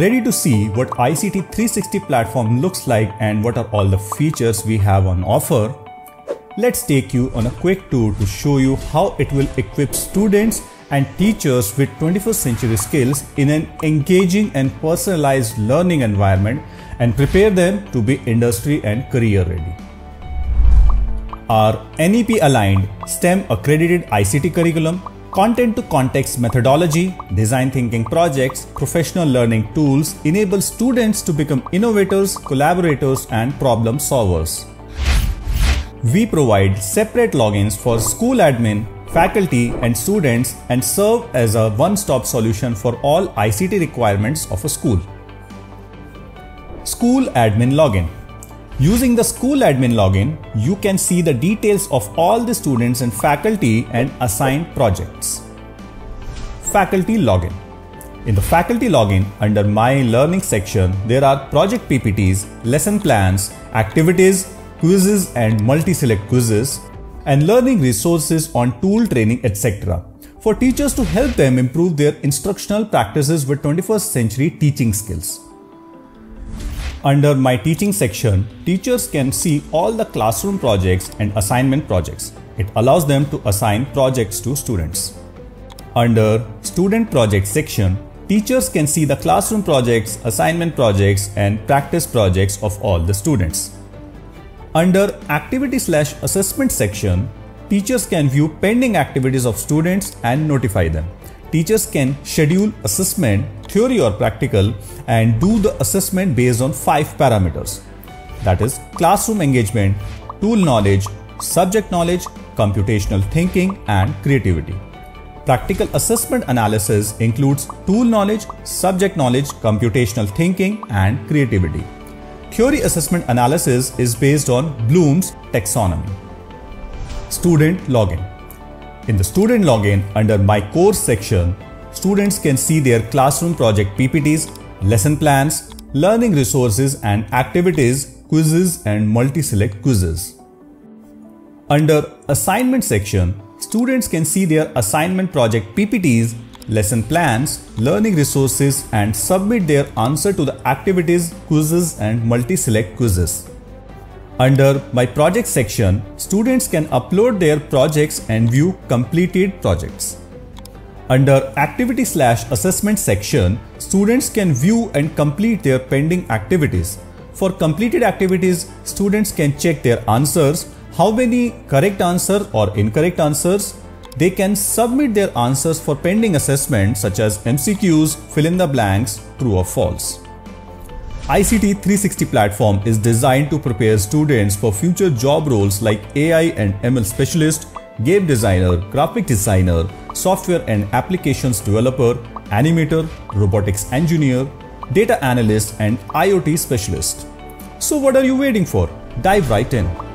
Ready to see what ICT 360 platform looks like and what are all the features we have on offer? Let's take you on a quick tour to show you how it will equip students and teachers with 21st century skills in an engaging and personalized learning environment and prepare them to be industry and career ready. Our NEP aligned STEM accredited ICT curriculum, content to context methodology, design thinking projects, professional learning tools enable students to become innovators, collaborators, and problem solvers. We provide separate logins for school admin, faculty, and students and serve as a one stop solution for all ICT requirements of a school. School admin login. Using the school admin login, you can see the details of all the students and faculty and assigned projects. Faculty login. In the faculty login under My Learning section, there are project PPTs, lesson plans, activities, quizzes and multi-select quizzes, and learning resources on tool training etc. for teachers to help them improve their instructional practices with 21st century teaching skills. Under My Teaching section, teachers can see all the classroom projects and assignment projects. It allows them to assign projects to students. Under Student Project section, teachers can see the classroom projects, assignment projects, and practice projects of all the students. Under Activity slash Assessment section, teachers can view pending activities of students and notify them. Teachers can schedule assessment theory or practical and do the assessment based on five parameters that is classroom engagement, tool knowledge, subject knowledge, computational thinking and creativity. Practical assessment analysis includes tool knowledge, subject knowledge, computational thinking and creativity. Theory assessment analysis is based on Bloom's taxonomy. Student login. In the student login under my course section, students can see their classroom project PPTs, lesson plans, learning resources and activities, quizzes and multi-select quizzes. Under assignment section, students can see their assignment project PPTs, lesson plans, learning resources and submit their answer to the activities, quizzes and multi-select quizzes. Under My Project section, students can upload their projects and view completed projects. Under Activity slash Assessment section, students can view and complete their pending activities. For completed activities, students can check their answers, how many correct answers or incorrect answers. They can submit their answers for pending assessment such as MCQs, fill in the blanks, true or false. ICT 360 platform is designed to prepare students for future job roles like AI and ML specialist, game designer, graphic designer, software and applications developer, animator, robotics engineer, data analyst and IoT specialist. So what are you waiting for? Dive right in.